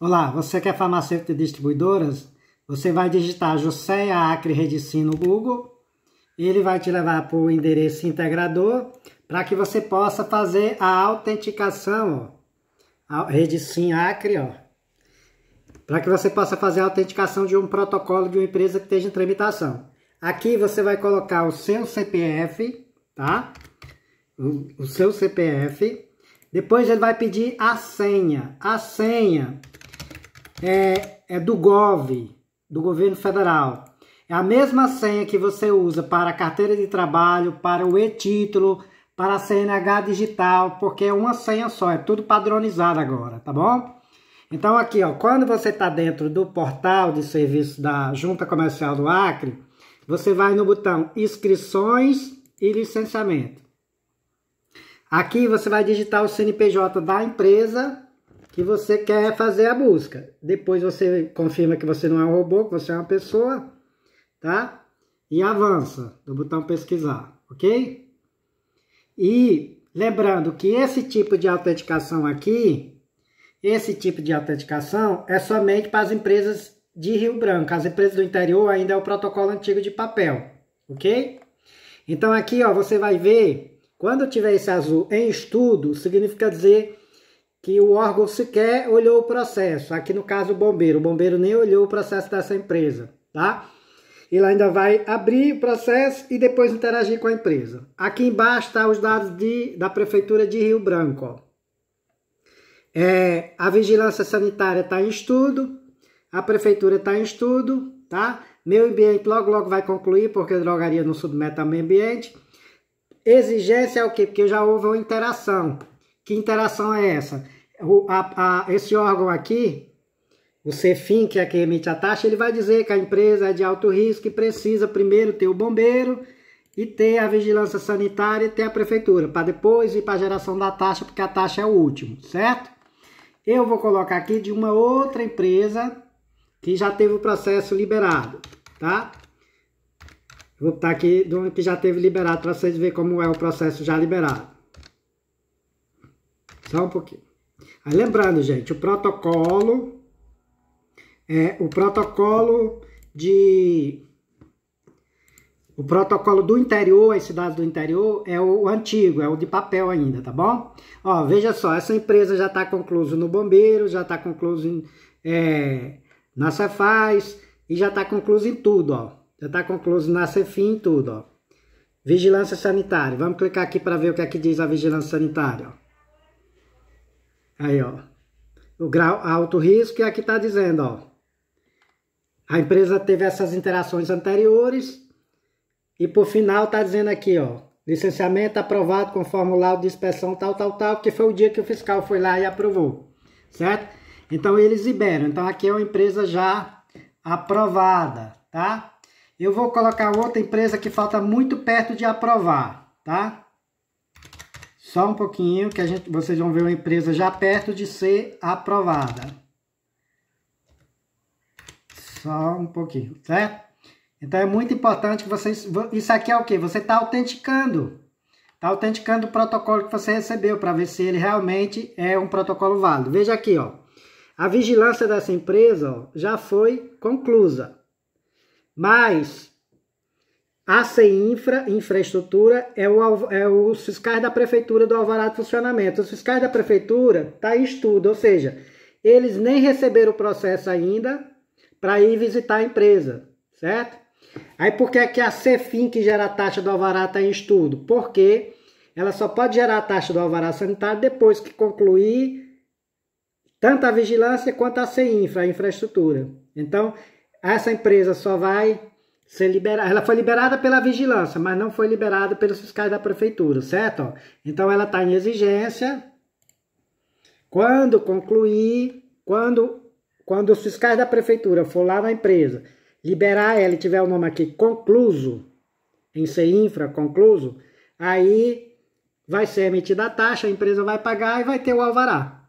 Olá, você quer farmacêutica e distribuidoras? Você vai digitar Joséia Acre Redicin no Google. Ele vai te levar para o endereço integrador para que você possa fazer a autenticação. Ó. Redicin Acre, ó. Para que você possa fazer a autenticação de um protocolo de uma empresa que esteja em tramitação. Aqui você vai colocar o seu CPF, tá? O, o seu CPF. Depois ele vai pedir a senha. A senha é, é do GOV, do governo federal. É a mesma senha que você usa para a carteira de trabalho, para o e-título, para a CNH digital, porque é uma senha só, é tudo padronizado agora, tá bom? Então aqui, ó, quando você está dentro do portal de serviço da Junta Comercial do Acre, você vai no botão inscrições e licenciamento. Aqui você vai digitar o CNPJ da empresa que você quer fazer a busca. Depois você confirma que você não é um robô, que você é uma pessoa, tá? E avança do botão pesquisar, ok? E lembrando que esse tipo de autenticação aqui, esse tipo de autenticação é somente para as empresas de Rio Branco. As empresas do interior ainda é o protocolo antigo de papel, ok? Então aqui, ó, você vai ver, quando tiver esse azul em estudo, significa dizer que o órgão sequer olhou o processo. Aqui no caso o bombeiro, o bombeiro nem olhou o processo dessa empresa, tá? Ele ainda vai abrir o processo e depois interagir com a empresa. Aqui embaixo está os dados de, da Prefeitura de Rio Branco. Ó. É, a vigilância sanitária está em estudo, a Prefeitura está em estudo, tá? Meio ambiente logo logo vai concluir, porque a drogaria não submete ao meio ambiente. Exigência é o quê? Porque já houve uma interação. Que interação é essa? O, a, a, esse órgão aqui, o CEFIM, que é quem emite a taxa, ele vai dizer que a empresa é de alto risco e precisa primeiro ter o bombeiro e ter a vigilância sanitária e ter a prefeitura, para depois ir para a geração da taxa, porque a taxa é o último, certo? Eu vou colocar aqui de uma outra empresa que já teve o processo liberado, tá? Vou botar aqui de uma que já teve liberado para vocês verem como é o processo já liberado. Só um pouquinho. Aí lembrando, gente, o protocolo é o protocolo de o protocolo do interior, as cidades do interior, é o antigo, é o de papel ainda, tá bom? Ó, veja só, essa empresa já está conclusa no Bombeiro, já está conclusa em, é, na Cefaz e já está conclusa em tudo, ó. Já está conclusa na Cefim, tudo, ó. Vigilância sanitária. Vamos clicar aqui para ver o que é que diz a vigilância sanitária, ó. Aí, ó. O grau alto risco e aqui está dizendo, ó. A empresa teve essas interações anteriores e por final está dizendo aqui, ó. Licenciamento aprovado com formulário de inspeção tal, tal, tal, que foi o dia que o fiscal foi lá e aprovou, certo? Então eles liberam. Então aqui é uma empresa já aprovada, tá? Eu vou colocar outra empresa que falta muito perto de aprovar, tá? Só um pouquinho que a gente, vocês vão ver uma empresa já perto de ser aprovada. Só um pouquinho, certo? Então é muito importante que vocês... Isso aqui é o que? Você está autenticando. Está autenticando o protocolo que você recebeu para ver se ele realmente é um protocolo válido. Veja aqui, ó. A vigilância dessa empresa ó, já foi conclusa. Mas a CINFRA, infraestrutura, é, o, é fiscais da prefeitura do alvará de funcionamento. Os fiscais da prefeitura tá em estudo, ou seja, eles nem receberam o processo ainda para ir visitar a empresa, certo? Aí por que, é que a CEFIM, que gera a taxa do alvará, está em estudo? Porque ela só pode gerar a taxa do alvará sanitário depois que concluir tanto a vigilância quanto a CINFRA, a infraestrutura. Então, essa empresa só vai ser liberada. Ela foi liberada pela vigilância, mas não foi liberada pelos fiscais da prefeitura, certo? Então ela está em exigência. Quando concluir, quando, quando os fiscais da prefeitura for lá na empresa liberar ela e tiver o nome aqui concluso, em ser infra, concluso, aí vai ser emitida a taxa, a empresa vai pagar e vai ter o alvará.